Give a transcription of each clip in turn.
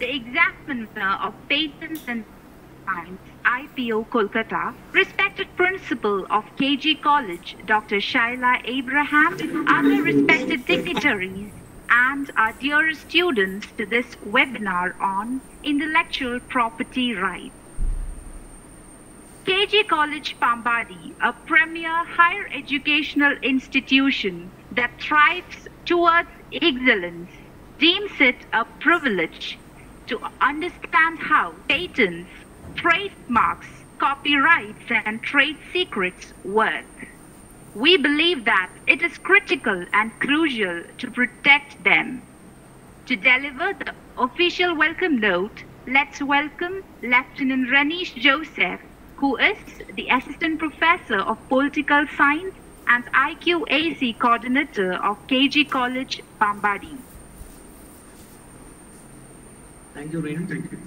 the examiner of patents and Designs, IPO Kolkata, respected principal of KG College, Dr. Shaila Abraham, other respected dignitaries, and our dear students to this webinar on intellectual property rights. KG College Pampady, a premier higher educational institution that thrives towards excellence, deems it a privilege to understand how patents, trademarks, copyrights, and trade secrets work. We believe that it is critical and crucial to protect them. To deliver the official welcome note, let's welcome Lieutenant Ranish Joseph, who is the Assistant Professor of Political Science and IQAC Coordinator of KG College, Pampady. Thank you, Reenu. Thank you.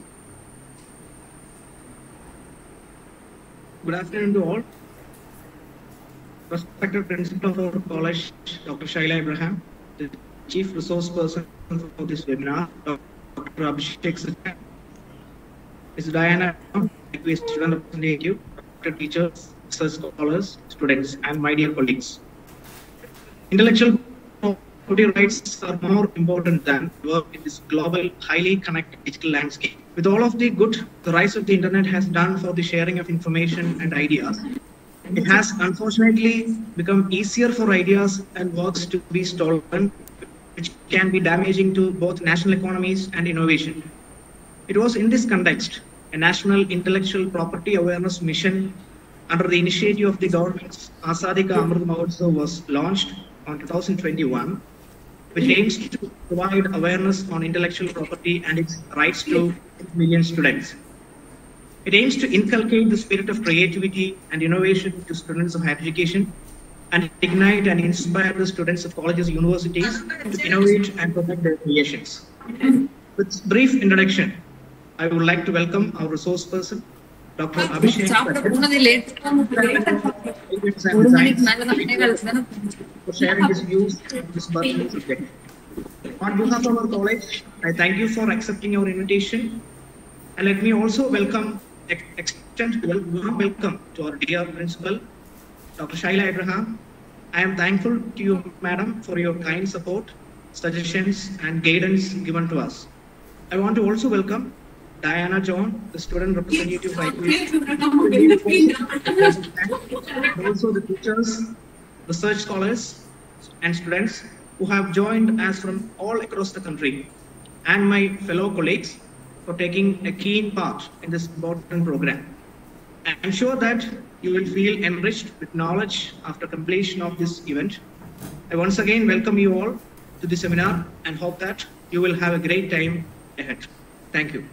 Good afternoon to all. Respected Principal of our college, Dr. Shaila Abraham, the Chief Resource Person for this webinar, Dr. Abhishek Sachin, Ms. Diana, IQA student representative, Dr. teachers, scholars, students, and my dear colleagues. Intellectual property rights are more important than work in this global, highly connected digital landscape. With all of the good the rise of the internet has done for the sharing of information and ideas, it has unfortunately become easier for ideas and works to be stolen, which can be damaging to both national economies and innovation. It was in this context, a national intellectual property awareness mission under the initiative of the government's Azadi Ka Amrit Mahotsav was launched on 2021 which aims to provide awareness on intellectual property and its rights to million students. It aims to inculcate the spirit of creativity and innovation to students of higher education and ignite and inspire the students of colleges and universities to innovate and protect their creations. With brief introduction, I would like to welcome our resource person, Dr. Abhishek for sharing his views on behalf of our college, I thank you for accepting our invitation. And let me also welcome, extend warm welcome to our dear principal, Dr. Shaila Abraham. I am thankful to you, madam, for your kind support, suggestions, and guidance given to us. I want to also welcome Diana John, the student representative and also the teachers, research scholars, and students who have joined us from all across the country, and my fellow colleagues for taking a keen part in this important program. I'm sure that you will feel enriched with knowledge after completion of this event. I once again welcome you all to the seminar and hope that you will have a great time ahead. Thank you.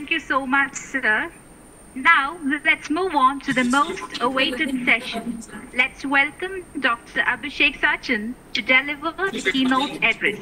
Thank you so much, sir. Now, let's move on to the most awaited session. Let's welcome Dr. Abhishek Sachin to deliver the keynote address.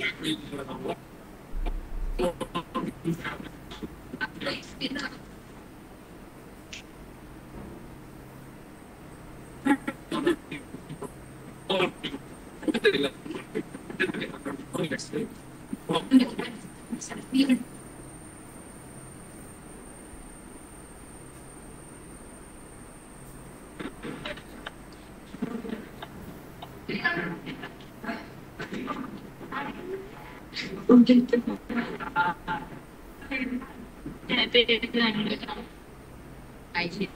Thank you.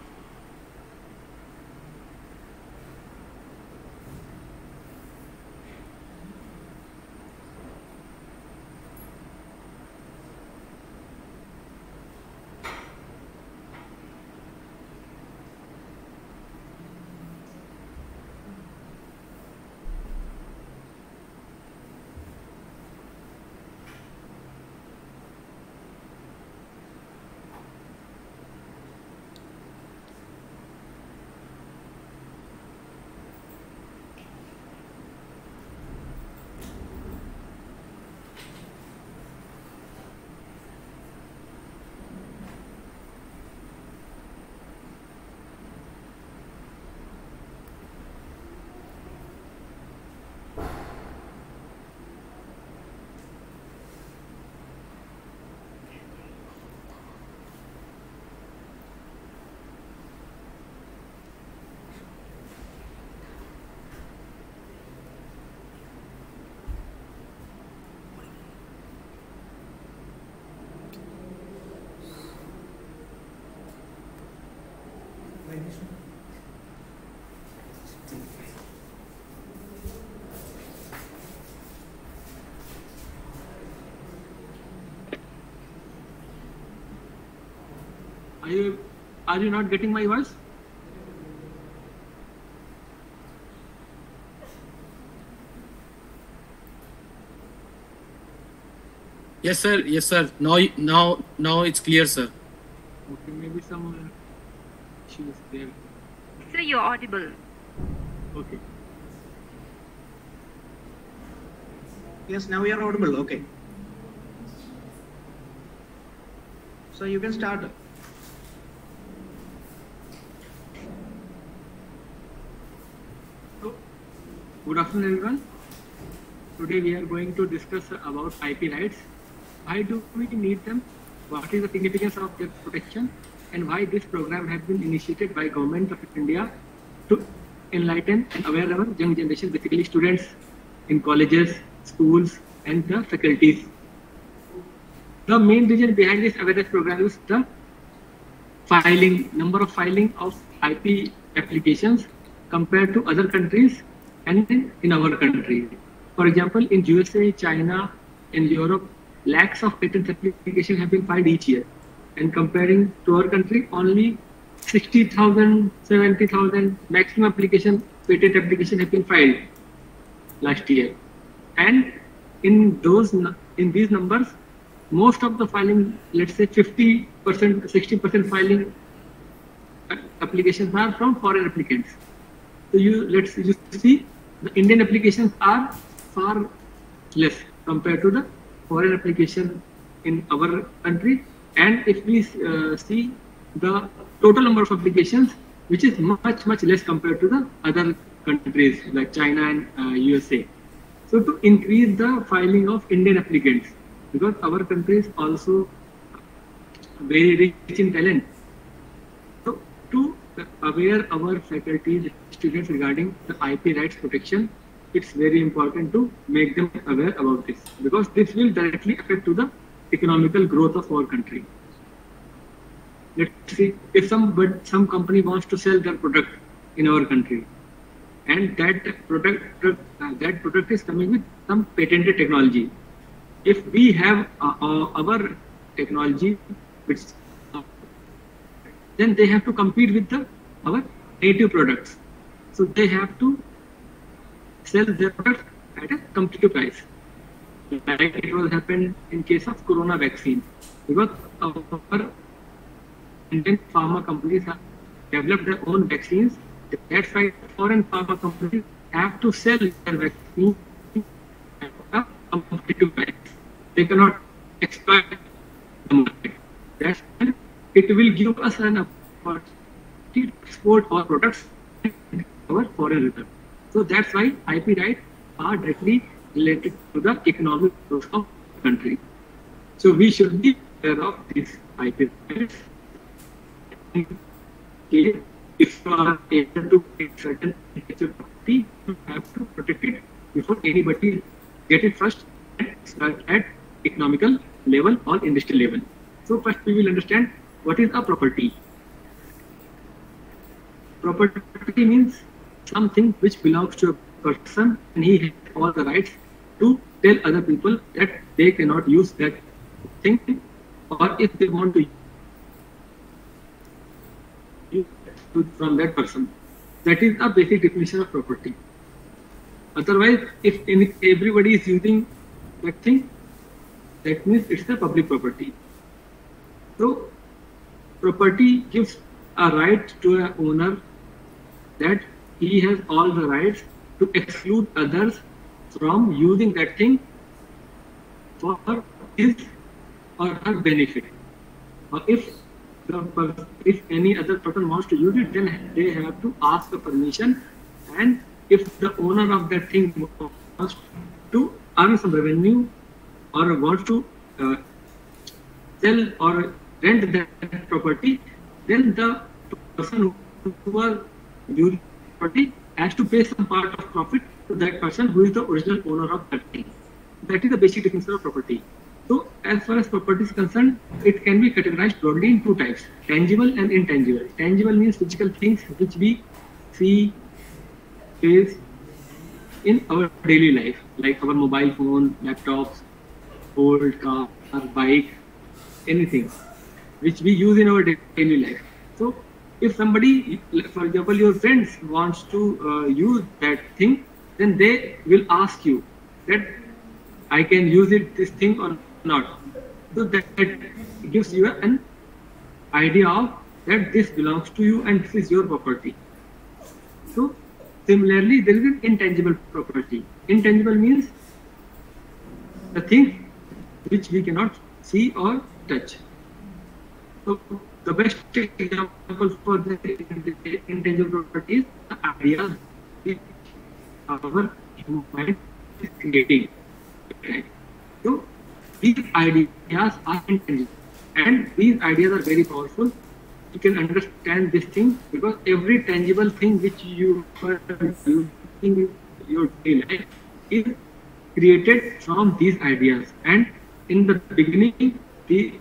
Are you not getting my voice? Yes, sir. Yes, sir. Now, now, now it's clear, sir. Okay, maybe some uh, issue there. Sir, you're audible. Okay. Yes, now you are audible. Okay. So you can start. Good afternoon, everyone. Today we are going to discuss about IP rights. Why do we need them? What is the significance of their protection? And why this program has been initiated by Government of India to enlighten and aware our young generation, basically students in colleges, schools, and the faculties. The main reason behind this awareness program is the filing, number of filing of IP applications compared to other countries and in, in our country. For example, in USA, China, in Europe, lakhs of patent applications have been filed each year. And comparing to our country, only 60,000, 70,000 maximum application, patent application have been filed last year. And in those, in these numbers, most of the filing, let's say 50%, 60% filing uh, applications are from foreign applicants. So you let's you see the Indian applications are far less compared to the foreign application in our country. And if we uh, see the total number of applications, which is much much less compared to the other countries like China and uh, USA. So to increase the filing of Indian applicants, because our country is also very rich in talent. So to aware our faculty, students regarding the IP rights protection, it's very important to make them aware about this because this will directly affect to the economical growth of our country. Let's see if some but some company wants to sell their product in our country, and that product uh, that product is coming with some patented technology. If we have uh, uh, our technology, which then they have to compete with the our native products. So they have to sell their products at a competitive price. Like it was happened in case of corona vaccine, because our Indian pharma companies have developed their own vaccines. That's why foreign pharma companies have to sell their vaccine at a competitive price. They cannot exploit the market. That's it will give us an opportunity to export our products So that's why IP rights are directly related to the economic growth of the country. So we should be aware of these IP rights. If you are able to get certain property, you have to protect it before anybody get it first at economical level or industrial level. So first we will understand what is a property. Property means something which belongs to a person and he has all the rights to tell other people that they cannot use that thing or if they want to use it from that person. That is a basic definition of property. Otherwise, if everybody is using that thing, that means it's a public property. So, property gives a right to an owner that he has all the rights to exclude others from using that thing for his or her benefit. Or if the, if any other person wants to use it, then they have to ask the permission. And if the owner of that thing wants to earn some revenue or wants to uh, sell or rent that property, then the person who was using property has to pay some part of profit to that person who is the original owner of that thing. That is the basic definition of property. So, as far as property is concerned, it can be categorized broadly in two types tangible and intangible. Tangible means physical things which we see, face in our daily life, like our mobile phone, laptops, old car, bike, anything. which we use in our daily life. If somebody, for example, your friends wants to uh, use that thing, then they will ask you that I can use it this thing or not. So that, that gives you an idea of that this belongs to you and this is your property. So similarly, there is an intangible property. Intangible means the thing which we cannot see or touch. So the best example for the intangible property is the ideas which our mind is creating. So these ideas are intangible and these ideas are very powerful. You can understand this thing because every tangible thing which you are using in your daily life is created from these ideas. And in the beginning, the,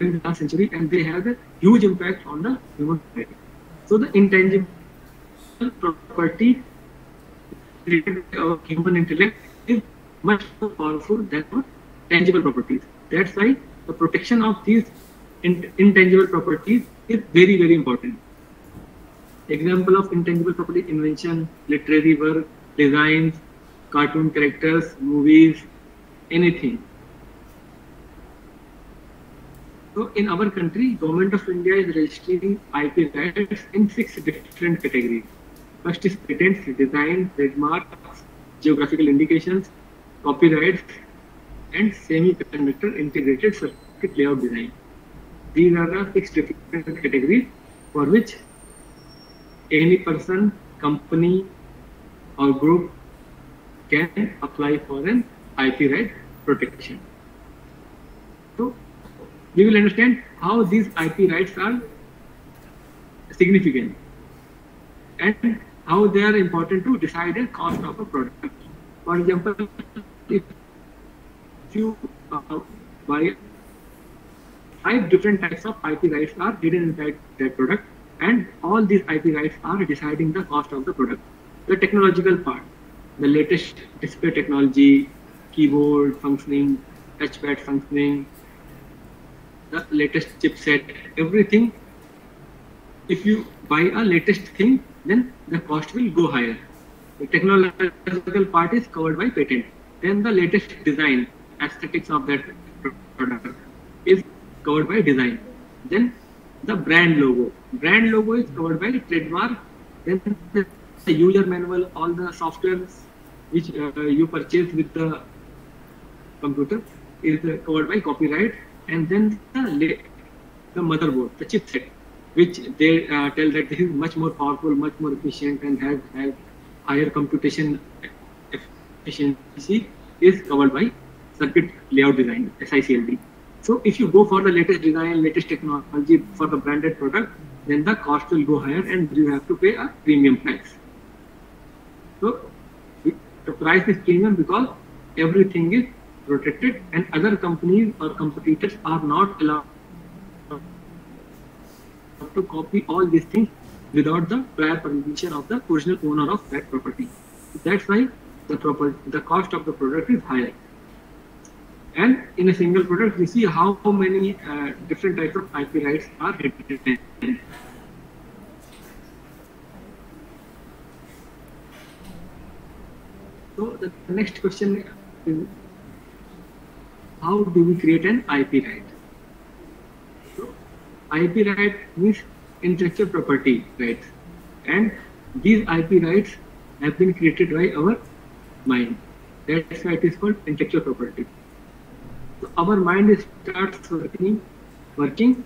in the last century and they have a huge impact on the human society. So the intangible property related to our human intellect is much more powerful than tangible properties. That's why the protection of these in, intangible properties is very, very important. Example of intangible property invention, literary work, designs, cartoon characters, movies, anything. So in our country, Government of India is registering IP rights in six different categories. First is patents, design, trademarks, geographical indications, copyrights, and semiconductor integrated circuit layout design. These are the six different categories for which any person, company, or group can apply for an IP right protection. We will understand how these IP rights are significant and how they are important to decide the cost of a product. For example, if you uh, buy five different types of IP rights are hidden inside that product and all these IP rights are deciding the cost of the product. The technological part, the latest display technology, keyboard functioning, touchpad functioning, the latest chipset, everything. If you buy a latest thing, then the cost will go higher. The technological part is covered by patent. Then the latest design, aesthetics of that product is covered by design. Then the brand logo. Brand logo is covered by trademark. Then the user manual, all the softwares which uh, you purchase with the computer is uh, covered by copyright. And then the, the motherboard, the chipset, which they uh, tell that this is much more powerful, much more efficient, and has, has higher computation efficiency, is covered by circuit layout design, SICLD. So if you go for the latest design, latest technology for the branded product, then the cost will go higher and you have to pay a premium price. So the price is premium because everything is protected and other companies or competitors are not allowed to copy all these things without the prior permission of the original owner of that property. That's why the proper the cost of the product is higher. And in a single product, we see how, many uh, different types of IP rights are hidden. So the next question how do we create an IP right? So IP right means intellectual property right, and these IP rights have been created by our mind. That's why it is called intellectual property. So our mind starts working, working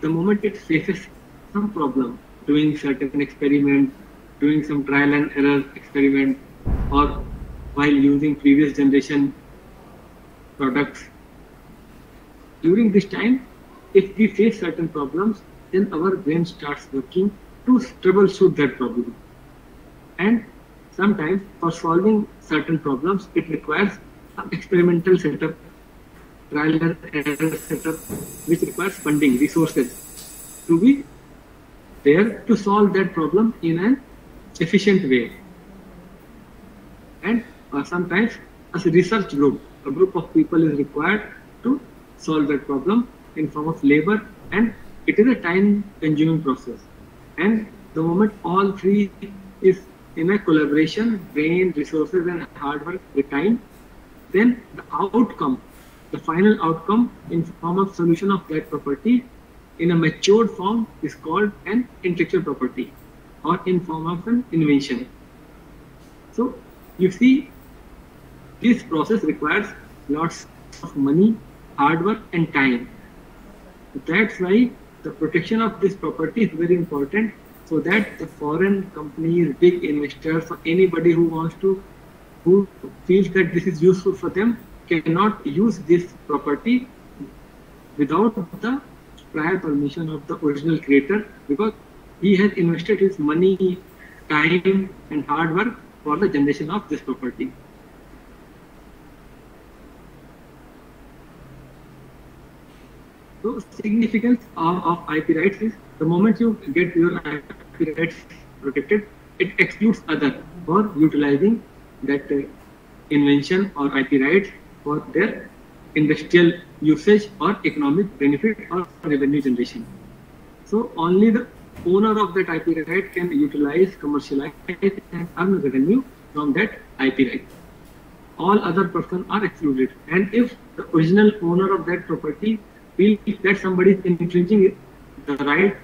the moment it faces some problem, doing certain experiment, doing some trial and error experiment, or while using previous generation products. During this time, if we face certain problems, then our brain starts working to troubleshoot that problem. And sometimes for solving certain problems, it requires an experimental setup, trial and error setup, which requires funding, resources to be there to solve that problem in an efficient way. And uh, sometimes as a research group, a group of people is required to solve that problem in form of labor and it is a time consuming process. And the moment all three is in a collaboration, brain, resources and hard work with time, then the outcome, the final outcome in form of solution of that property in a matured form is called an intellectual property or in form of an invention. So you see, this process requires lots of money, hard work and time. That's why the protection of this property is very important so that the foreign companies, big investors or anybody who wants to, who feels that this is useful for them cannot use this property without the prior permission of the original creator because he has invested his money, time and hard work for the generation of this property. So significance of, of IP rights is the moment you get your IP rights protected, it excludes other for utilizing that uh, invention or IP rights for their industrial usage or economic benefit or revenue generation. So only the owner of that IP right can utilize, commercialize and earn revenue from that IP right. All other persons are excluded. And if the original owner of that property feels that somebody is infringing the right,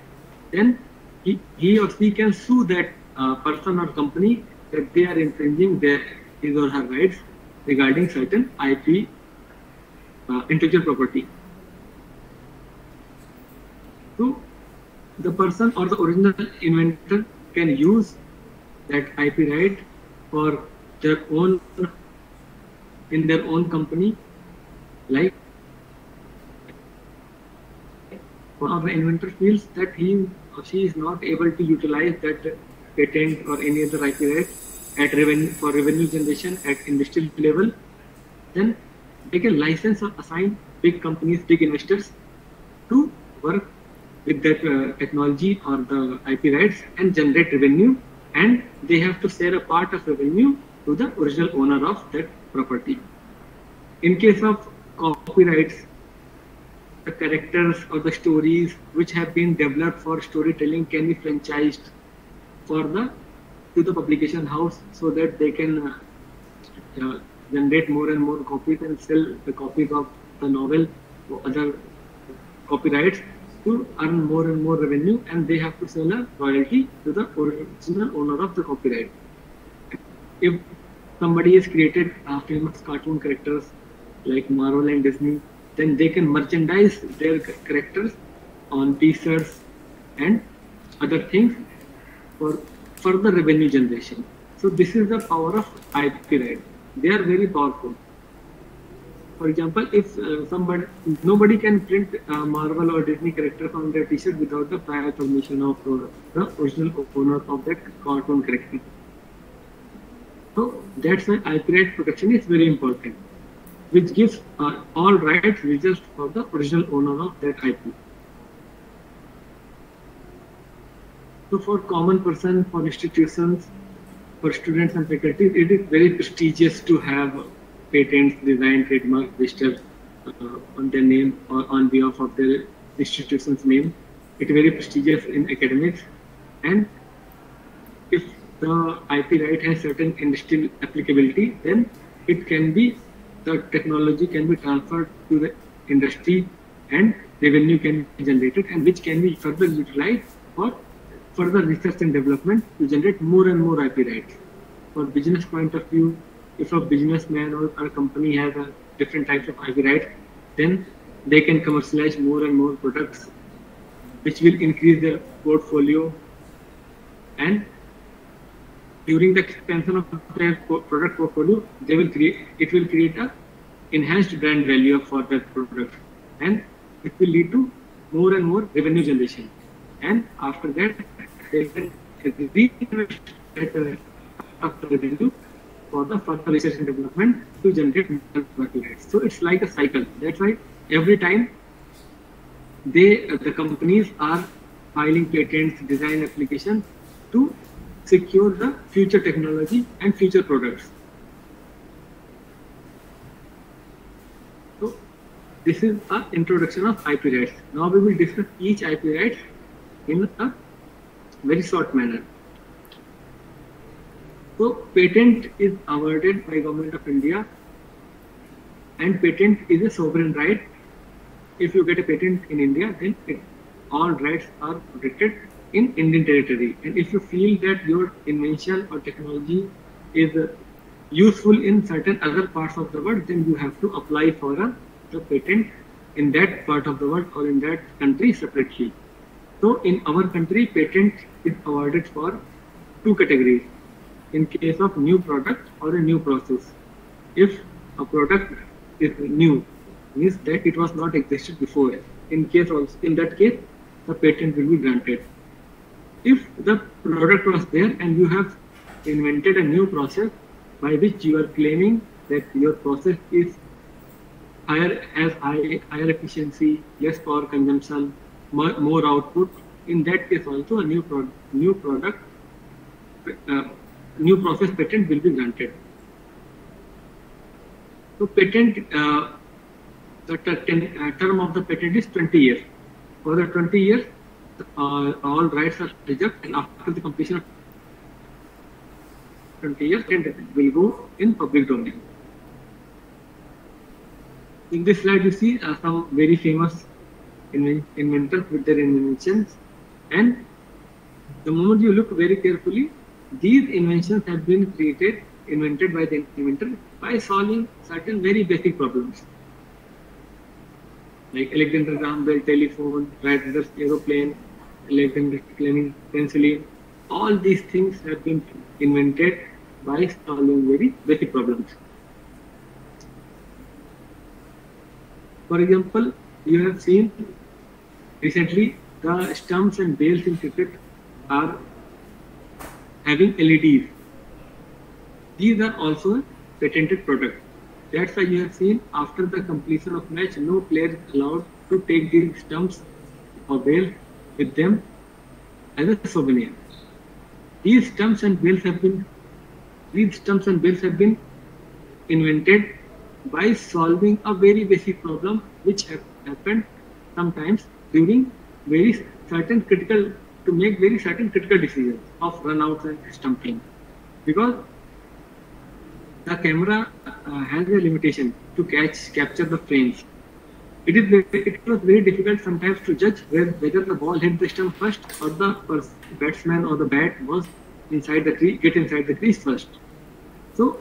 then he, he or she can sue that uh, person or company that they are infringing their his or her rights regarding certain IP uh, intellectual property. So the person or the original inventor can use that IP right for their own in their own company like of the inventor feels that he or she is not able to utilize that patent or any other IP right at revenue for revenue generation at industrial level, then they can license or assign big companies, big investors to work with that uh, technology or the IP rights and generate revenue and they have to share a part of revenue to the original owner of that property. In case of copyrights, the characters or the stories which have been developed for storytelling can be franchised for the to the publication house so that they can uh, uh, generate more and more copies and sell the copies of the novel or other copyrights to earn more and more revenue and they have to sell a royalty to the original owner of the copyright. If somebody has created uh, famous cartoon characters like Marvel and Disney, then they can merchandise their characters on t-shirts and other things for further revenue generation. So this is the power of IP right. They are very powerful. For example, if uh, somebody, nobody can print uh, Marvel or Disney character on their T-shirt without the prior permission of uh, the original owner of that cartoon character. So that's why IP right protection is very important, which gives uh, all rights reserved for the original owner of that IP. So for common person, for institutions, for students and faculty, it is very prestigious to have patents, design, trademark registered uh, on their name or on behalf of their institution's name. It's very prestigious in academics. And if the IP right has certain industrial applicability, then it can be, the technology can be transferred to the industry and revenue can be generated and which can be further utilized for further research and development to generate more and more IP rights. For business point of view, if a businessman or a company has a different types of IP rights, then they can commercialize more and more products, which will increase their portfolio. And during the expansion of their product portfolio, they will create it will create a enhanced brand value for that product, and it will lead to more and more revenue generation. And after that, they can reinvest uh, the revenue for the further research and development to generate more fertilizers. So it's like a cycle. That's why every time they, uh, the companies are filing patents, design applications to secure the future technology and future products. So this is an introduction of IP rights. Now we will discuss each IP rights in a very short manner. So patent is awarded by government of India and patent is a sovereign right. If you get a patent in India, then all rights are protected in Indian territory. And if you feel that your invention or technology is uh, useful in certain other parts of the world, then you have to apply for a the patent in that part of the world or in that country separately. So in our country, patent is awarded for two categories. In case of new product or a new process. If a product is new, means that it was not existed before. In case also, in that case, the patent will be granted. If the product was there and you have invented a new process by which you are claiming that your process is higher has high, higher efficiency, less power consumption, more, more output. In that case, also a new product, new product, uh, new process patent will be granted. So patent, uh, the uh, term of the patent is 20 years. For the 20 years, all rights are reserved, and after the completion of 20 years, it will go in public domain. In this slide, you see uh, some very famous inven- inventors with their inventions. And the moment you look very carefully, these inventions have been created, invented by the inventor by solving certain very basic problems. Like Alexander Graham Bell telephone, Wright aeroplane, Alexander Fleming penicillin. All these things have been invented by solving very basic problems. For example, you have seen recently the stumps and bails in cricket are having LEDs. These are also patented product. That's why you have seen after the completion of match, no player allowed to take these stumps or bails with them as a souvenir. These stumps and bails have been these stumps and bails have been invented by solving a very basic problem which have happened sometimes during very certain critical to make very certain critical decisions of runouts and stumping because the camera uh, has a limitation to catch capture the frames it is it was very difficult sometimes to judge whether the ball hit the stump first or the batsman or the bat was inside the crease get inside the crease first so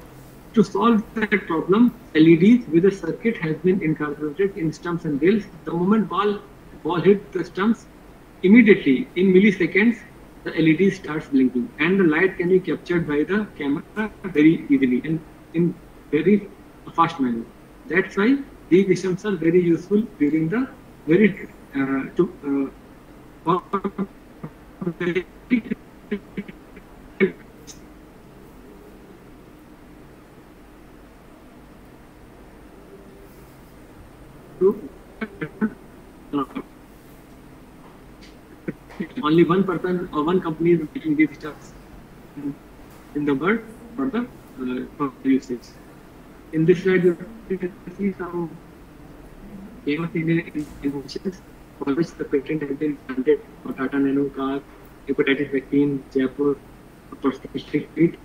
to solve that problem, LEDs with a circuit has been incorporated in stumps and bails. The moment ball ball hit the stumps, immediately in milliseconds the LED starts blinking and the light can be captured by the camera very easily and in very fast manner. That's why these systems are very useful during the very uh, to uh, only one person or one company is making these stuff in, the world for the uh, for usage. In you can see some famous Indian inventions for which the patent has been granted for Tata Nano car, hepatitis vaccine, Jaipur, prosthetic feet.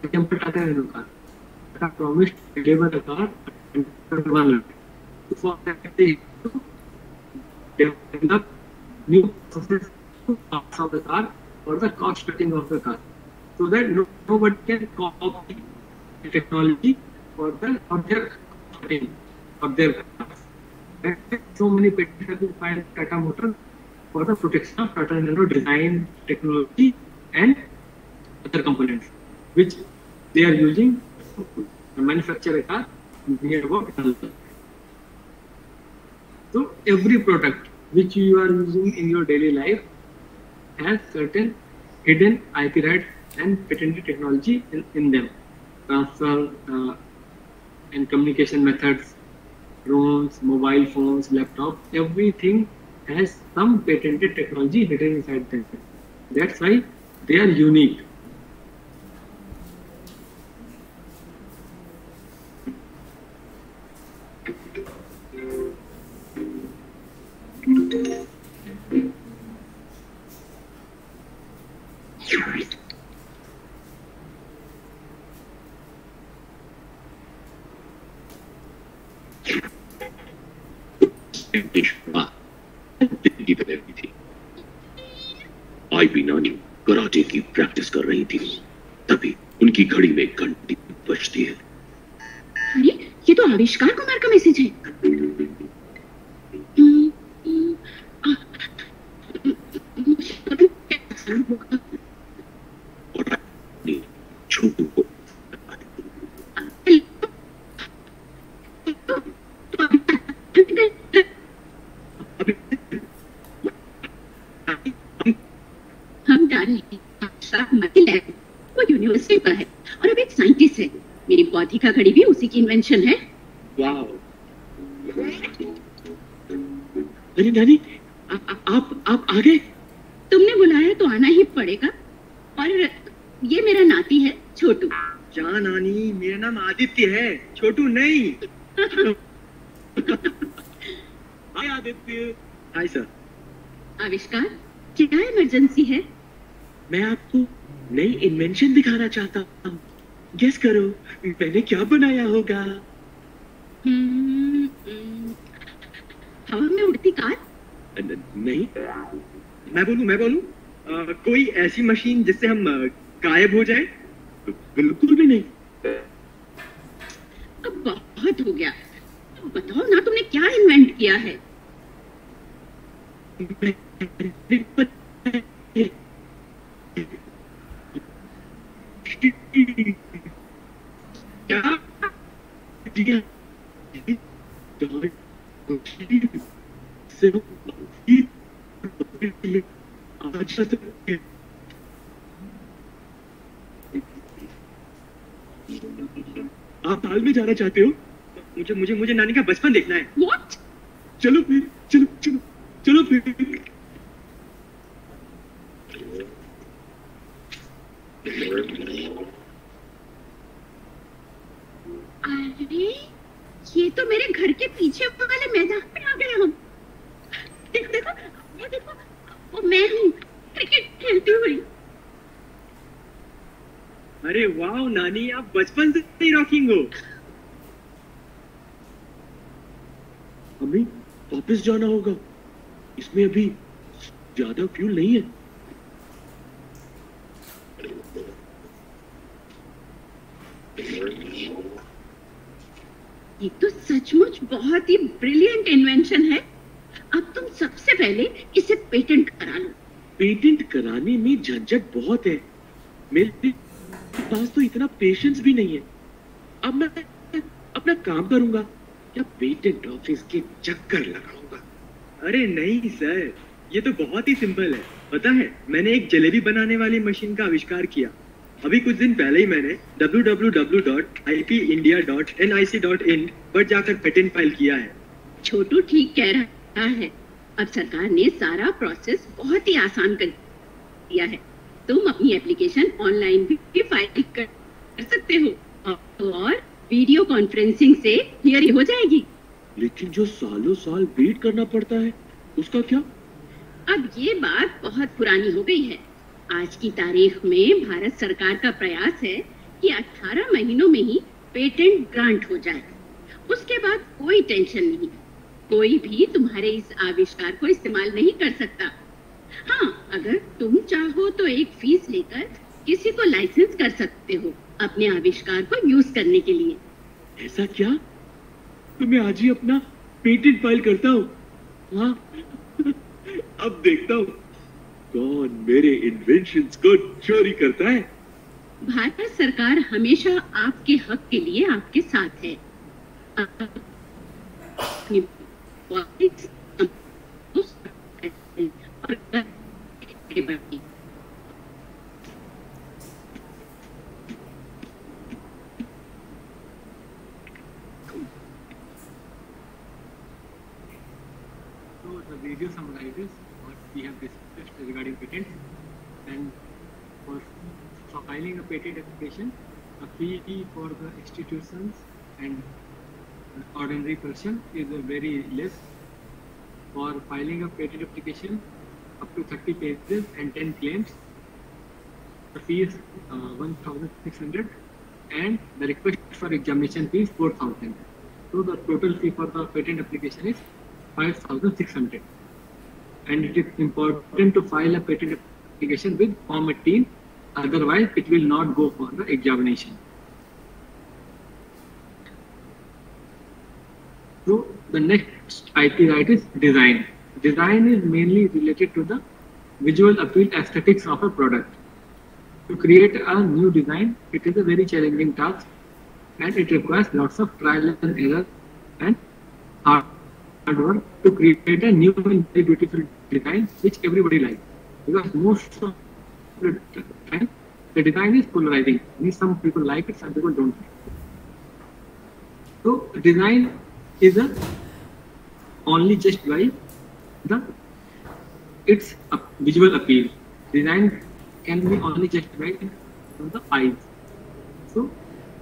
For example, Tata Nano car. Tata promised to deliver the car in 21 lakh for that they to develop new process parts of the car for the cost cutting of the car so that nobody can copy the technology for the their of their so many patents have been filed Tata Motors for the protection of Tata Nano design technology and other components which they are using to manufacture a car near about. So every product which you are using in your daily life has certain hidden IP rights and patented technology in, in them. Transfer uh, and communication methods, drones, mobile phones, laptop, everything has some patented technology hidden inside them. That's why they are unique. बौद्धिका घड़ी भी उसी की invention है। अरे नानी आ, आ, आप आप आ गए तुमने बुलाया तो आना ही पड़ेगा। और ये मेरा नाती है छोटू। क्या नानी मेरा नाम आदित्य है छोटू नहीं। हाय आदित्य। Hi sir. आविष्कार क्या इमरजेंसी है? मैं आपको नई इन्वेंशन दिखाना चाहता हूँ। गेस करो। मैंने क्या बनाया होगा। हम्म, हम्म, हवा में उड़ती कार नहीं। मैं बोलूँ मैं बोलूँ कोई ऐसी मशीन जिससे हम गायब हो जाए? बिल्कुल भी नहीं। अब बहुत हो गया। अब बताओ ना तुमने क्या इन्वेंट किया है? मैंने बनाया- क्या दिया से आज सकते हैं। आप हाल में जाना चाहते हो? मुझे मुझे मुझे नानी का बचपन देखना है। व्हाट चलो फिर चलो चलो चलो। फिर अरे ये तो मेरे घर के पीछे वाले मैदान में आ गए हम। देखो देखो, वो देखो, वो मैं हूँ, क्रिकेट खेलती हुई। अरे वाह, नानी, आप बचपन से ही रॉकिंग हो। हमें वापस जाना होगा। इसमें अभी ज़्यादा फ्यूल नहीं है। ये तो सचमुच बहुत ही ब्रिलियंट इन्वेंशन है। अब तुम सबसे पहले इसे पेटेंट करा लो। पेटेंट कराने में झंझट बहुत है। मेरे पास तो इतना पेशेंस भी नहीं है। अब मैं अपना काम करूँगा या पेटेंट ऑफ़िस के चक्कर लगाऊँगा। अरे नहीं सर ये तो बहुत ही सिंपल है। पता है, मैंने एक जलेबी बनाने वाली मशीन का आविष्कार किया। अभी कुछ दिन पहले ही मैंने www.ipindia.nic.in पर जाकर पेटेंट फ़ाइल किया है। छोटू ठीक कह रहा है। अब सरकार ने सारा प्रोसेस बहुत ही आसान कर दिया है। तुम अपनी एप्लीकेशन ऑनलाइन भी फ़ाइल कर सकते हो। और वीडियो कॉन्फ्रेंसिंग से क्लियर हो जाएगी। लेकिन जो सालों साल वेट करना पड़ता है उसका क्या? अब ये बात बहुत पुरानी हो गई है। आज की तारीख में भारत सरकार का प्रयास है कि 18 महीनों में ही पेटेंट ग्रांट हो जाए। उसके बाद कोई टेंशन नहीं। कोई भी तुम्हारे इस आविष्कार को इस्तेमाल नहीं कर सकता। हाँ अगर तुम चाहो तो एक फ़ीस लेकर किसी को लाइसेंस कर सकते हो अपने आविष्कार को यूज़ करने के लिए। ऐसा क्या? तो मैं आज ही अपना पेटेंट फ़ाइल करता हूँ। हाँ अब देखता हूँ। कौन मेरे इन्वेंशंस को चोरी करता है? भारत सरकार हमेशा आपके हक के लिए आपके साथ है। वीडियो समराइजेस और we have discussed. Regarding patents. And for filing a patent application, a fee for the institutions and ordinary person is very less. For filing a patent application, up to 30 pages and 10 claims, the fee is uh, 1,600 and the request for examination fee is 4,000. So the total fee for the patent application is 5,600. And it is important to file a patent application with Form 18, otherwise it will not go for the examination. So the next IP right is design. Design is mainly related to the visual appeal aesthetics of a product. To create a new design, it is a very challenging task and it requires lots of trial and error and hard work to create a new and very beautiful design which everybody likes. Because most of the time, the design is polarizing. Means some people like it, some people don't. So design is a only just by the its visual appeal. Design can be only justified from the eyes. So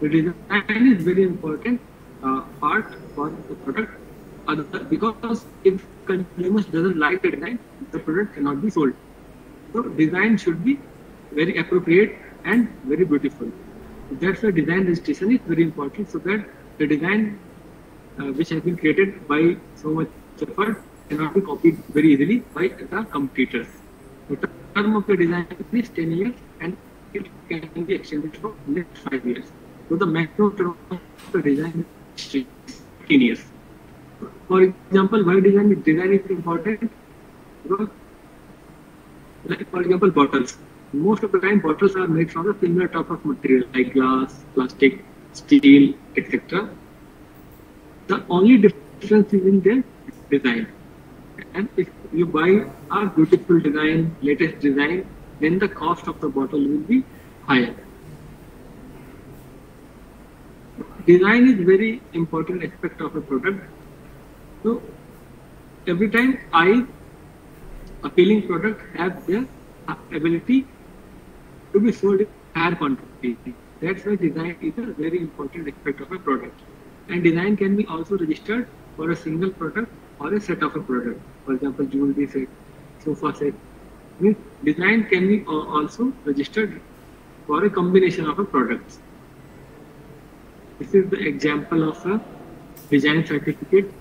the design is very important uh, part for the product. Other, because if consumers doesn't like the design, the product cannot be sold. So design should be very appropriate and very beautiful. That's why design registration is very important so that the design uh, which has been created by so much effort cannot be copied very easily by the competitors. The term of the design is 10 years and it can be extended for next 5 years. So the maximum term of the design is 15 years. For example, why design design is important? Because, like for example, bottles. Most of the time, bottles are made from a similar type of material like glass, plastic, steel, etc. The only difference is in their design. And if you buy a beautiful design, latest design, then the cost of the bottle will be higher. Design is very important aspect of a product. So every time I appealing product have the ability to be sold in higher quantity. That's why design is a very important aspect of a product. And design can be also registered for a single product or a set of a product. For example, jewelry set, sofa set. Design can be also registered for a combination of a products. This is the example of a design certificate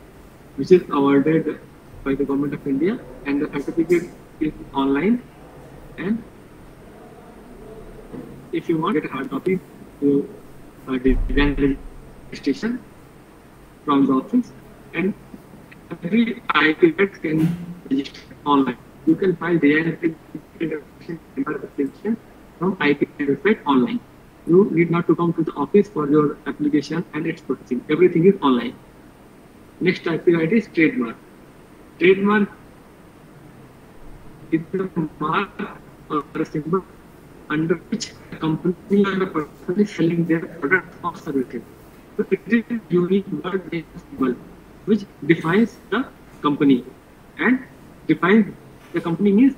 which is awarded by the government of India and the certificate is online and if you want get a hard copy to uh, design registration from the office and every IP can register online. You can file design application from IP website online. You need not to come to the office for your application and its processing. Everything is online. Next IP right is trademark. Trademark is the mark or a symbol under which a company or a person is selling their product or services. So it is a unique word symbol which defines the company and defines the company means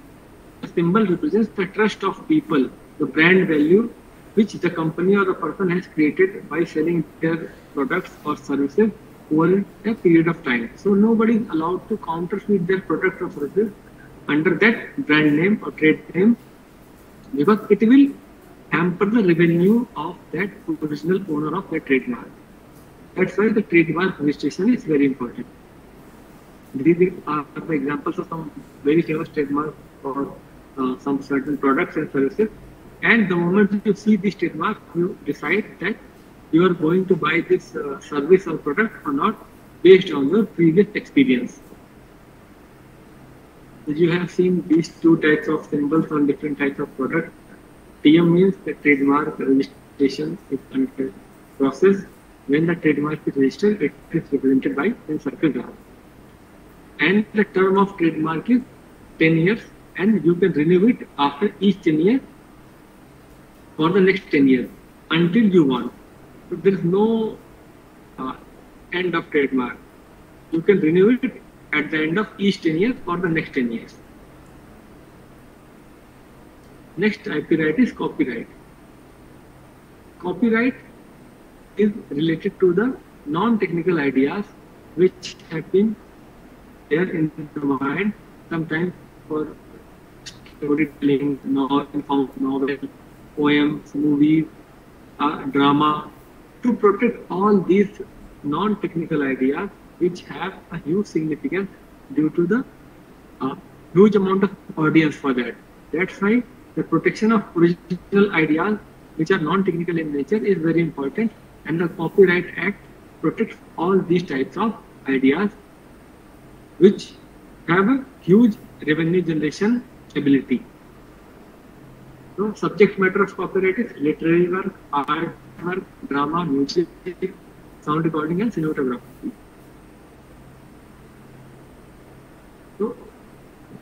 the symbol represents the trust of people, the brand value which the company or the person has created by selling their products or services over a period of time. So nobody is allowed to counterfeit their product or services under that brand name or trade name because it will hamper the revenue of that original owner of the trademark. That's why the trademark registration is very important. These are the examples of some very famous trademarks for uh, some certain products and services. And the moment you see this trademark, you decide that you are going to buy this uh, service or product or not based on your previous experience. You have seen these two types of symbols on different types of products. TM means the trademark registration is under process. When the trademark is registered, it is represented by a circle graph. And the term of trademark is 10 years and you can renew it after each 10 years for the next 10 years until you want. There is no uh, end of trademark. You can renew it at the end of each 10 years for the next 10 years. Next IP right is copyright. Copyright is related to the non-technical ideas which have been there in the mind sometimes for storytelling, novel, novel, poems, movies, uh, drama, to protect all these non-technical ideas which have a huge significance due to the uh, huge amount of audience for that. That's why the protection of original ideas which are non-technical in nature is very important and the Copyright Act protects all these types of ideas which have a huge revenue generation ability. So subject matter of copyright is literary work, art her drama music sound recording and cinematography तो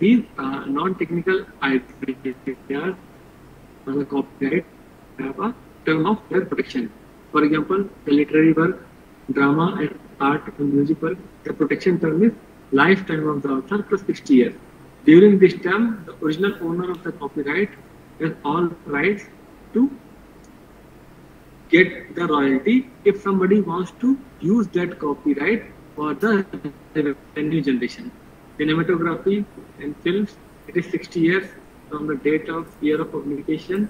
these non technical identities मतलब copyright term of fair protection for example the literary work drama and art and music work the protection term is life time of the author plus sixty year during this term the original owner of the copy right all right to get the royalty if somebody wants to use that copyright for the revenue generation. Cinematography and films, it is 60 years from the date of year of publication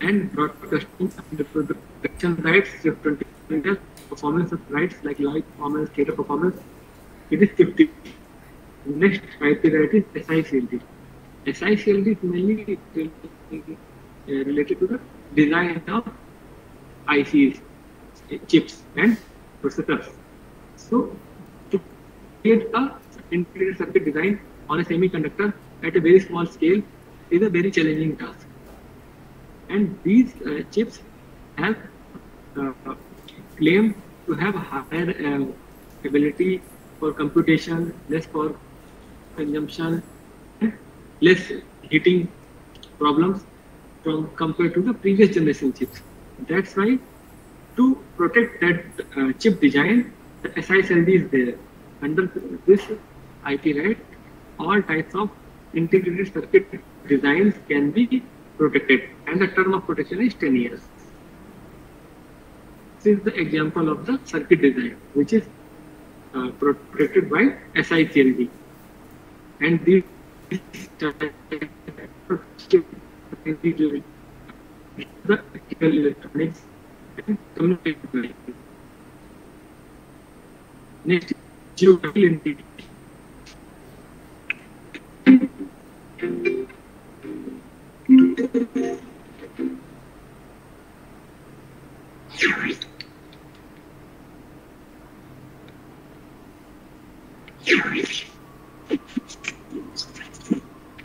and broadcasting and production rights is 20 years, performance rights like live performance, theatre performance, it is 50. Next IP right is SICLD. SICLD is mainly related to the design of ICs, chips and processors. So to create a integrated circuit design on a semiconductor at a very small scale is a very challenging task. And these uh, chips have uh, claimed to have higher uh, ability for computation, less for consumption, less heating problems from compared to the previous generation chips. That's why to protect that uh, chip design, the SICLD is there. Under this IP right, all types of integrated circuit designs can be protected and the term of protection is 10 years. This is the example of the circuit design which is uh, protected by SICLD. And this the electrical electronics and communication. Next, geographical entity.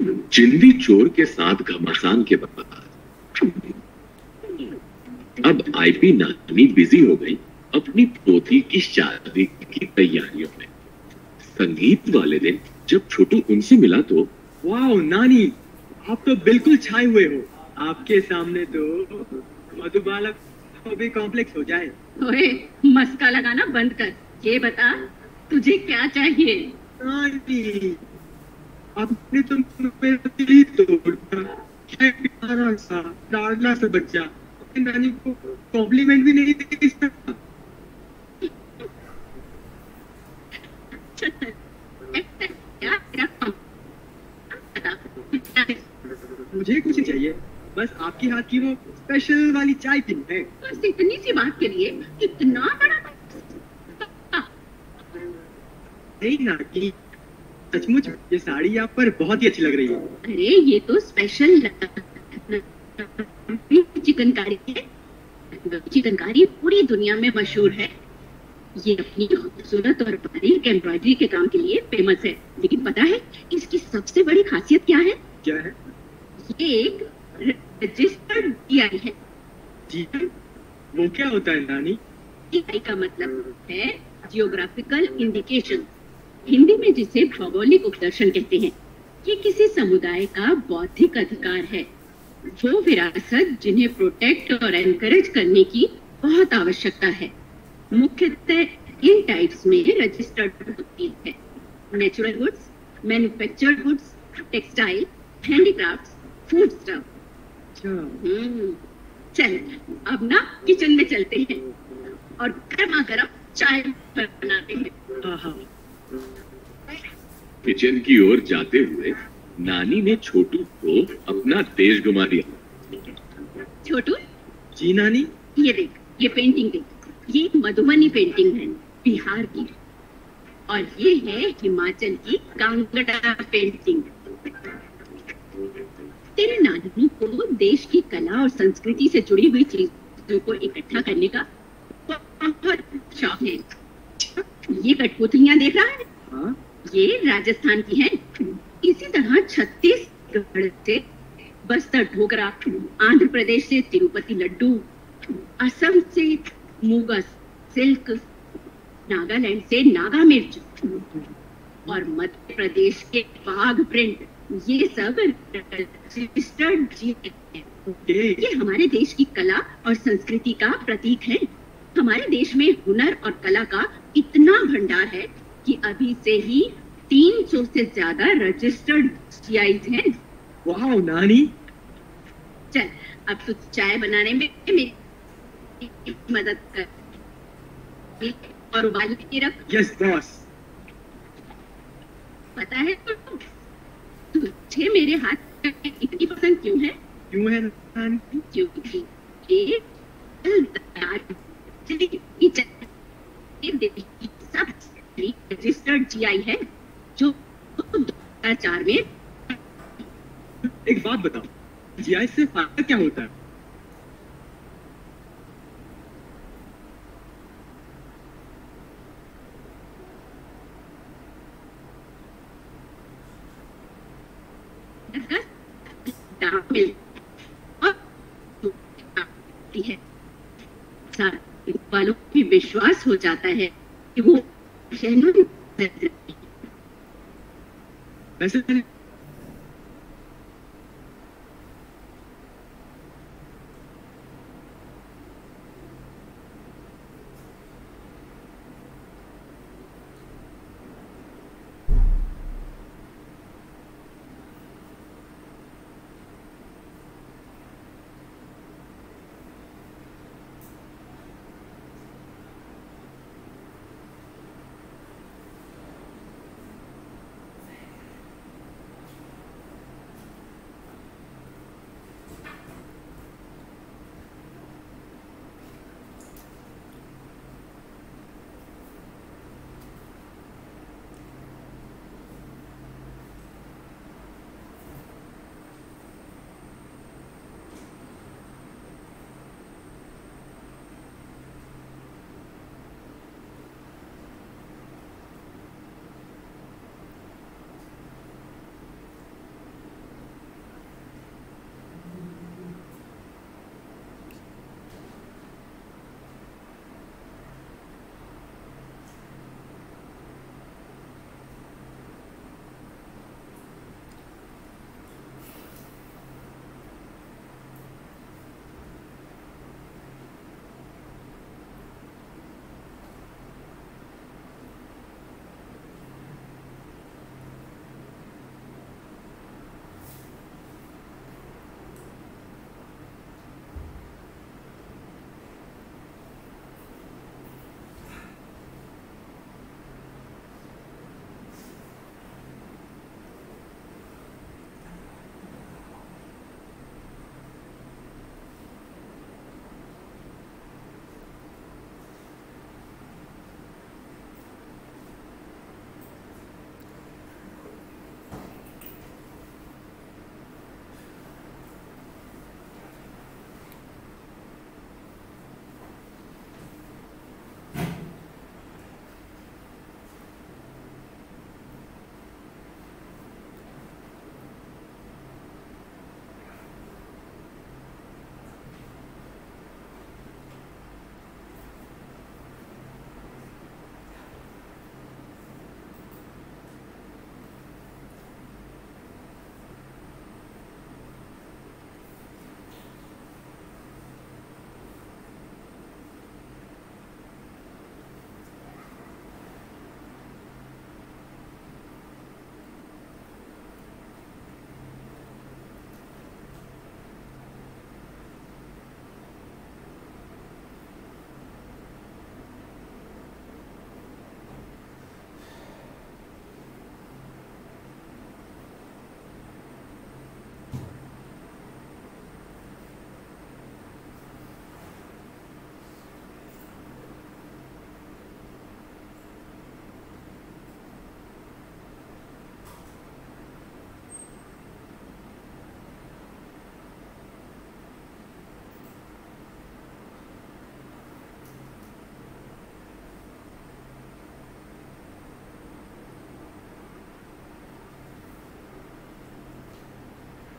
जिंदी चोर के साथ घमासान के बाद। अब IP नानी busy हो गई अपनी पोती की शादी की तैयारियों में। संगीत वाले दिन जब छोटू उनसे मिला तो वाह नानी आप तो बिल्कुल छाए हुए हो। आपके सामने तो मधुबालक को भी कॉम्प्लेक्स हो जाए। ओए मस्का लगाना बंद कर। ये बता तुझे क्या चाहिए? नानी आपने तो मेरा दिल ही तोड़ सा लाडला सा बच्चा अपनी नानी को कॉम्प्लीमेंट भी नहीं दे सकता मुझे कुछ नहीं चाहिए। बस आपके हाथ की वो स्पेशल वाली चाय पीनी है। बस इतनी सी बात के लिए इतना बड़ा नहीं नानी सचमुच ये साड़ी आप पर बहुत ही अच्छी लग रही है। अरे ये तो स्पेशल चिकनकारी है। चिकनकारी पूरी दुनिया में मशहूर है। ये अपनी खूबसूरत और बारीक एम्ब्रॉयडरी के काम के लिए फ़ेमस है। लेकिन पता है इसकी सबसे बड़ी खासियत क्या है? क्या है? ये एक रजिस्टर्ड जीआई है। जी वो क्या होता है नानी? जीआई का मतलब है जियोग्राफिकल इंडिकेशन हिंदी में जिसे भौगोलिक उपदर्शन कहते हैं ये किसी समुदाय का बौद्धिक अधिकार है। वो विरासत जिन्हें प्रोटेक्ट और एनकरेज करने की बहुत आवश्यकता है। मुख्यतः इन टाइप्स में रजिस्टर्ड होती है। Natural goods manufactured goods textile handicrafts food stuff चल अब ना किचन में चलते हैं। और गर्मा गर्म चाय बनाते हैं। हाँ हाँ। किचन की ओर जाते हुए नानी ने छोटू को अपना देश घुमा दिया। छोटू? जी नानी? ये देख ये पेंटिंग देख। ये एक मधुबनी पेंटिंग है बिहार की। और ये है हिमाचल की कांगड़ा पेंटिंग तेरे नानी को देश की कला और संस्कृति से जुड़ी हुई चीज़ों को इकट्ठा करने का बहुत शौक है। ये कठपुतलियाँ देख रहा है? हाँ। ये राजस्थान की है। इसी तरह छत्तीसगढ़ से बस्तर, ढोकरा आंध्र प्रदेश से तिरुपति लड्डू, असम से मूगा, सिल्क, नागालैंड से नागा मिर्च और मध्य प्रदेश के बाघ प्रिंट, ये सब रजिस्टर्ड ये हमारे देश की कला और संस्कृति का प्रतीक है। हमारे देश में हुनर और कला का इतना भंडार है कि अभी से ही 300 से ज़्यादा रजिस्टर्ड जीआईज हैं। वाह नानी। चल अब तू चाय बनाने में मेरी मदद कर। और उबाल के रख। यस बॉस पता है तुझे मेरे हाथ इतनी पसंद क्यों है? क्यों है नानी? क्योंकि ये सब रजिस्टर्ड जीआई है जो 2004 में एक बात बताओ जीआई से फ़ायदा क्या होता है? है वालों भी विश्वास हो जाता है कि वो genuine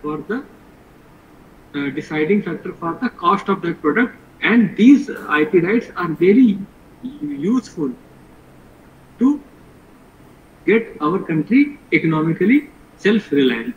for the uh, deciding factor for the cost of that product and these IP rights are very useful to get our country economically self-reliant.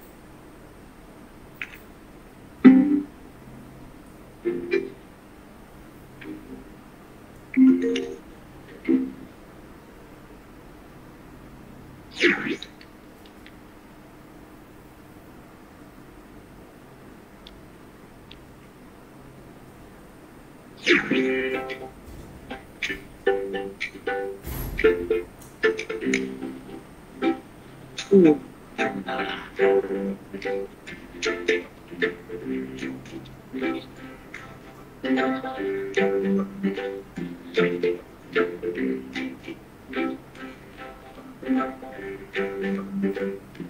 Thank you.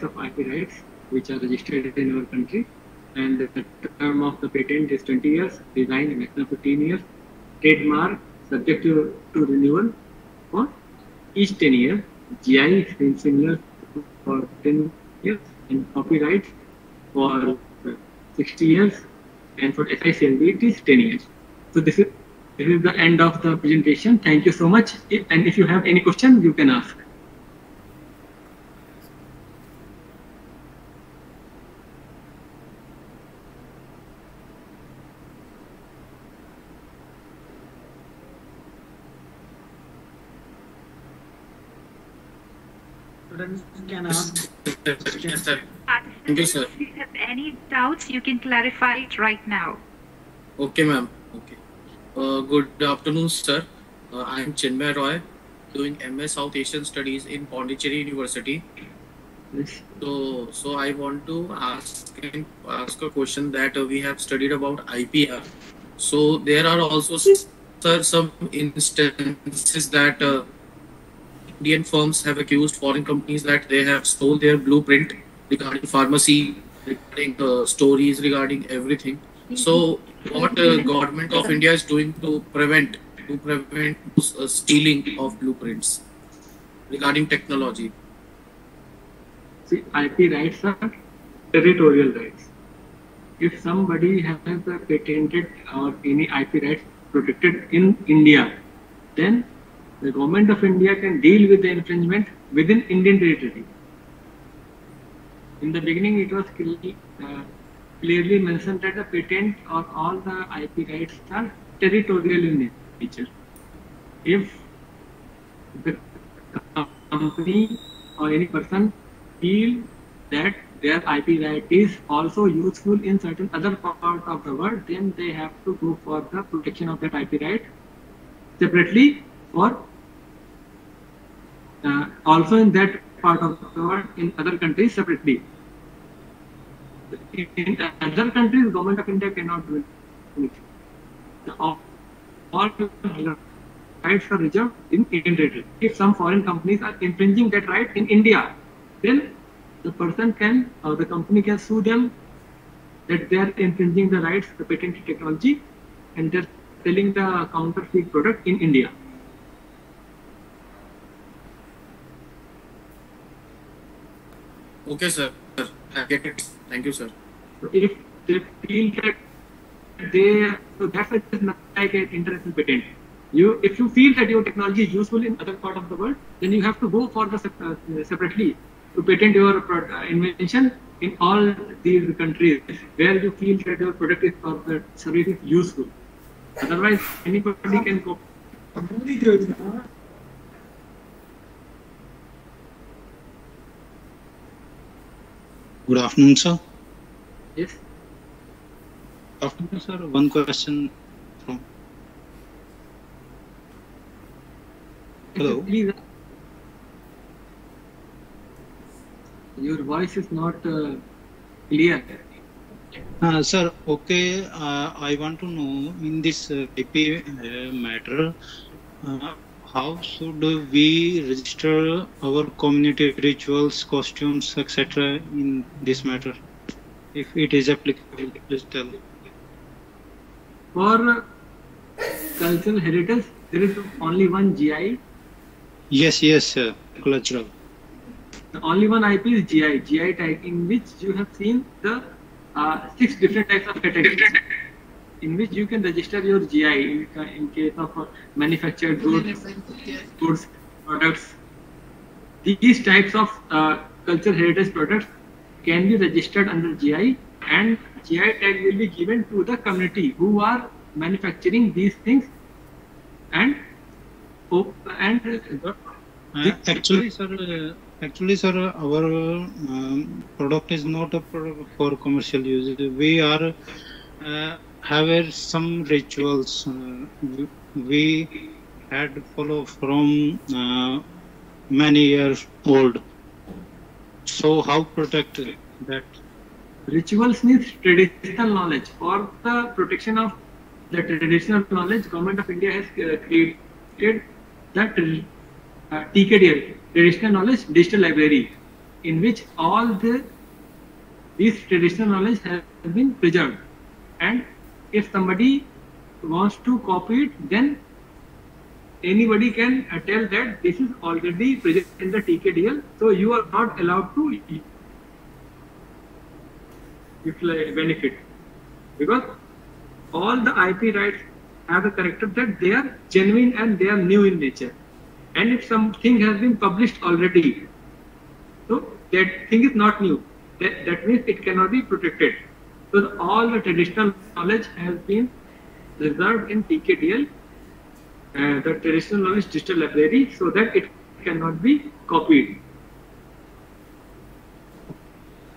Types of IP rights which are registered in our country. And the term of the patent is 20 years, design maximum 15 years, trademark subject to, to renewal for each 10 years, GI is similar for 10 years, and copyright for 60 years, and for SICLD it is 10 years. So this is this is the end of the presentation. Thank you so much. And if you have any question, you can ask. Students can ask Yes, sir. Participants, you, sir. If you have any doubts, you can clarify it right now. Okay, ma'am. Okay. Uh, good afternoon, sir. Uh, I am Chinmay Roy, doing MS South Asian Studies in Pondicherry University. Yes. So, so I want to ask ask a question that uh, we have studied about IPR. So there are also, sir, some instances that uh, Indian firms have accused foreign companies that they have stole their blueprint regarding pharmacy, regarding uh, stories, regarding everything. So, what uh, government of India is doing to prevent to prevent uh, stealing of blueprints regarding technology? See, IP rights are territorial rights. If somebody has a patented or any IP rights protected in India, then the government of India can deal with the infringement within Indian territory. In the beginning, it was clearly, uh, clearly mentioned that the patent or all the IP rights are territorial in nature. If the company or any person feel that their IP right is also useful in certain other part of the world, then they have to go for the protection of that IP right separately or uh, Uh, also in that part of the world in other countries separately. In, in other countries, government of India cannot do anything. All, all rights are reserved in Indian territory. If some foreign companies are infringing that right in India, then the person can or the company can sue them that they are infringing the rights, the patented technology, and they're selling the counterfeit product in India. Okay, sir. Sir, I get it. Thank you, sir. So if they feel that they, so that's why it's not like an international patent. You, if you feel that your technology is useful in other part of the world, then you have to go for the uh, separately to patent your uh, invention in all these countries where you feel that your product is or the service is useful. Otherwise, anybody can go. Good afternoon, sir. Yes. Afternoon, sir. One question from. Hello. Please. Your voice is not uh, clear. Uh, sir, okay. Uh, I want to know in this uh, IP uh, matter, uh, how should we register our community rituals, costumes, etc. in this matter? If it is applicable, please tell. For cultural heritage, there is only one GI. Yes, yes, sir. Cultural. The only one IP is GI. GI tag in which you have seen the uh, six different types of categories in which you can register your GI in, in case of uh, manufactured goods, goods, products. These types of uh, cultural heritage products can be registered under GI and GI tag will be given to the community who are manufacturing these things and op- and uh, Uh, actually, sir, uh, actually, sir, our um, product is not a product for commercial use. We are uh, have some rituals uh, we, had follow from uh, many years old. So how protect that? rituals needs traditional knowledge. For the protection of the traditional knowledge, Government of India has uh, created that uh, TKDL, Traditional Knowledge Digital Library, in which all the these traditional knowledge has been preserved. And if somebody wants to copy it, then anybody can uh, tell that this is already present in the TKDL, so you are not allowed to benefit because all the IP rights have a character that they are genuine and they are new in nature. And if something has been published already, so that thing is not new. That, that means it cannot be protected. So the- all the traditional knowledge has been reserved in TKDL, uh, the traditional knowledge digital library, so that it cannot be copied.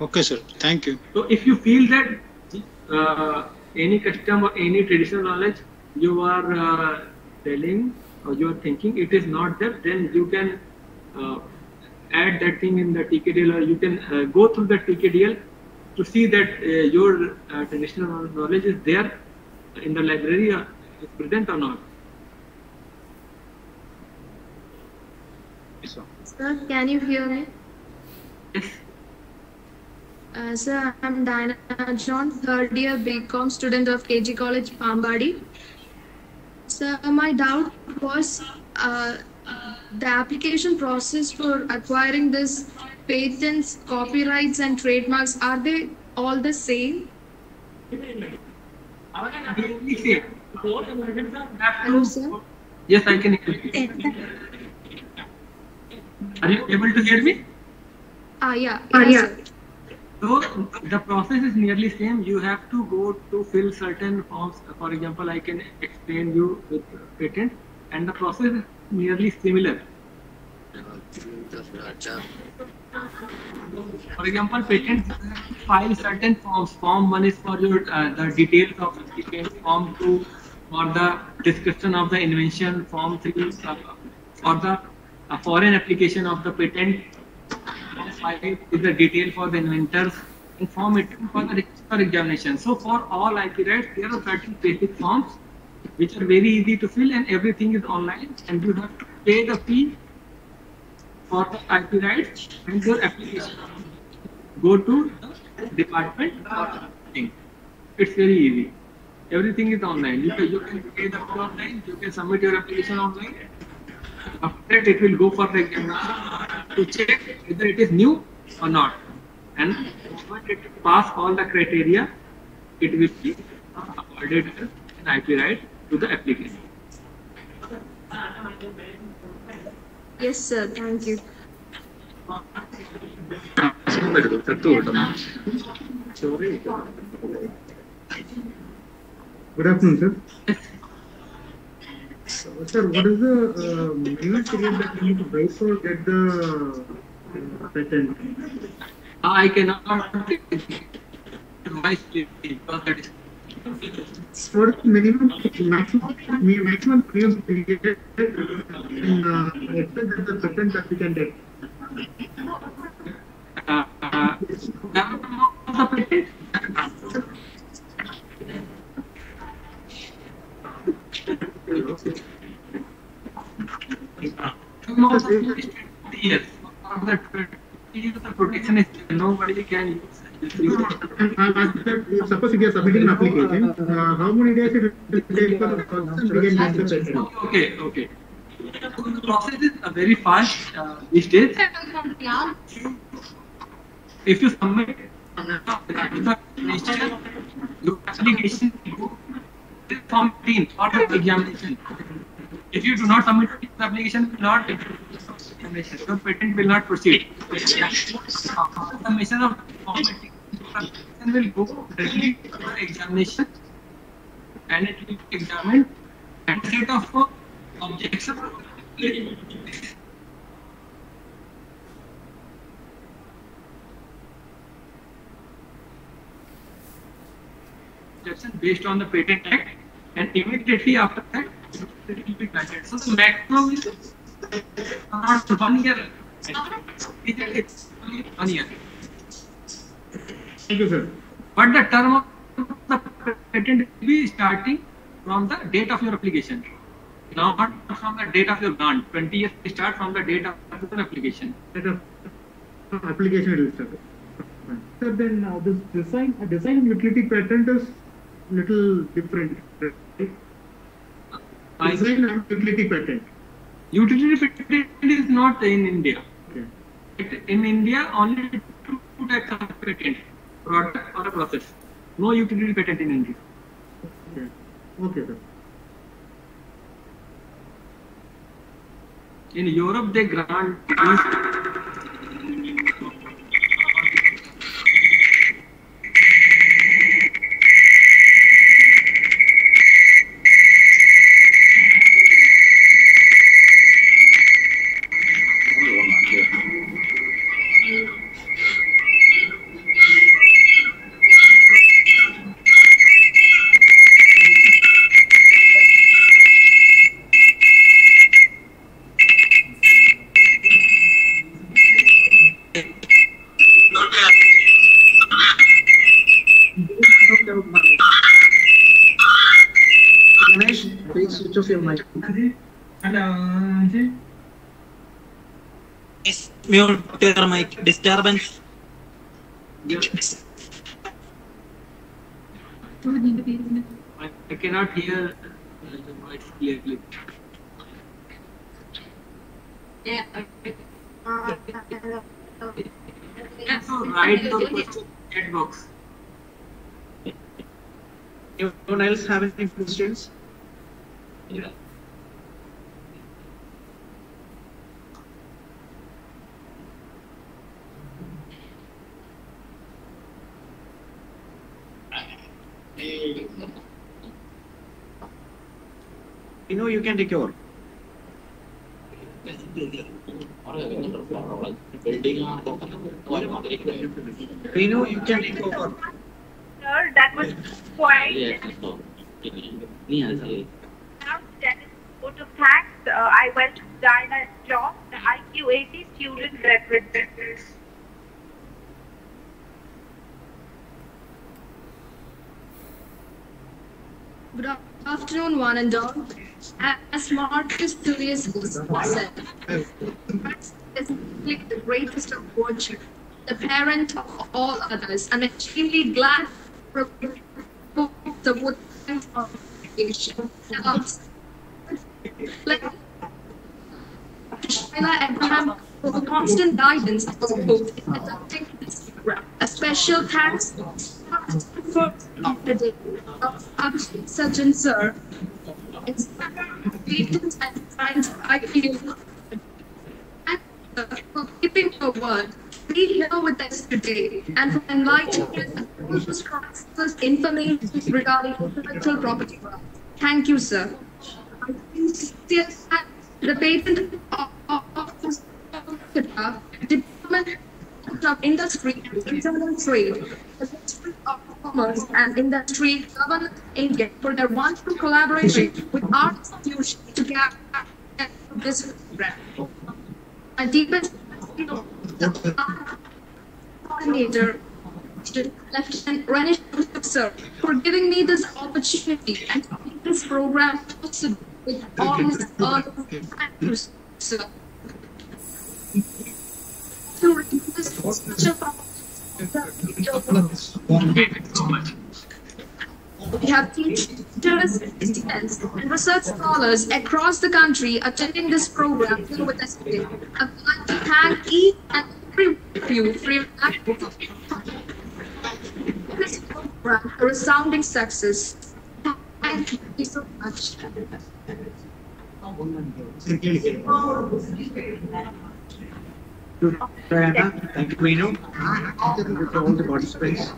Okay, sir. Thank you. So if you feel that uh, any custom or any traditional knowledge you are uh, telling or you are thinking it is not there, then you can uh, add that thing in the TKDL or you can uh, go through the TKDL to see that uh, your uh, traditional knowledge is there in the library uh, is present or not. Yes, sir. Sir, can you hear me? Yes. Uh, sir, I'm Diana John, third year BCom student of KG College, Pampady. Sir, my doubt was uh, the application process for acquiring this patents, copyrights, and trademarks are they all the same? Really say, have Hello, sir. Yes, I can hear you. Are you able to hear me? Ah, yeah. yes, sir. So the process is nearly same. You have to go to fill certain forms. For example, I can explain you with patent, and the process is nearly similar. For example, patent file certain forms. Form one is for your uh, the details of applicant. Form two for the description of the invention. Form three uh, for the uh, foreign application of the patent. Form five is the detail for the inventors. And form eight for the register examination. So for all IP rights, there are certain basic forms which are very easy to fill and everything is online and you have to pay the fee for the IP rights and your application. Go to the department for thing. It's very easy. Everything is online. You can, you can pay the fee online, you can submit your application online. After that, it will go for the examination to check whether it is new or not. and once it pass all the criteria, it will be awarded an IP right to the applicant. Yes, sir. Thank you. Good afternoon, sir. So, sir, what is the uh, minimum period that you need to wait for get the uh, patent? I cannot advise you because that is The minimum, maximum, maximum period in uh, that the patent that we can get? uh, uh, the. The protection is nobody can use. suppose you are submitting an application, uh, how many days it will take for the person to get the? Okay, okay. The process is very fast uh, these days. If you submit the application, the form 15 or the examination. If you do not submit the application, not examination. Patent will not proceed. Submission of form and will go directly to our examination and it will be examined at set of objects of based on the patent act and immediately after that it will be granted. So the maximum is not one year. it is only one year. Thank you, sir. But the term of the patent will be starting from the date of your application. Not from the date of your grant. 20 years start from the date of your application. Application will start. Sir, then uh, this design, uh, design and utility patent is little different. Right? I- Design and utility patent. Utility patent is not in India. Okay. It- In India, only two two types of patent, product or a process. No utility patent in India. Okay. Okay, sir. In Europe, they grant these please switch off your mic. Mute your mic. Disturbance. I, I cannot hear the voice clearly. Yeah. So write the question chat box. Anyone else have any questions? You know you can take over. We know you can take over. Sir, that was quite Dennis, vote of thanks. Uh, I welcome Diana John, the IQAC student representative. Good afternoon, one and all. As Marcus Tullius said, is the greatest of fortune, the parent of all others. I'm extremely glad for the wood of education. Like Shaila Abraham for constant guidance and support in adopting this program. special thanks for the day of Abhishek Sajjan sir. It's patents and Designs I feel for keeping your word. Be here with us today and for enlightening us information regarding intellectual property rights. Thank you, sir. The patent office Department of Industry and Internal Trade, the Ministry of Commerce and Industry, Government India for their wonderful collaboration with our institution to get this program. My deepest coordinator, Lieutenant Renish sir, for giving me this opportunity and this program possible with all his earnest. To reduce such a we have teachers, students, and research scholars across the country attending this program here with us today. I would like to thank each and every of you for your this program a resounding success. Thank you so much. Diana, thank you, Vinu. Thank you to all the participants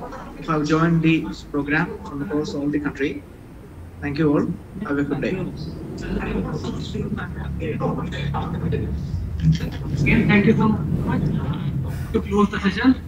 who have joined this program from across all the country. Thank you all. Have a good day. Again, thank you so much. To close the session,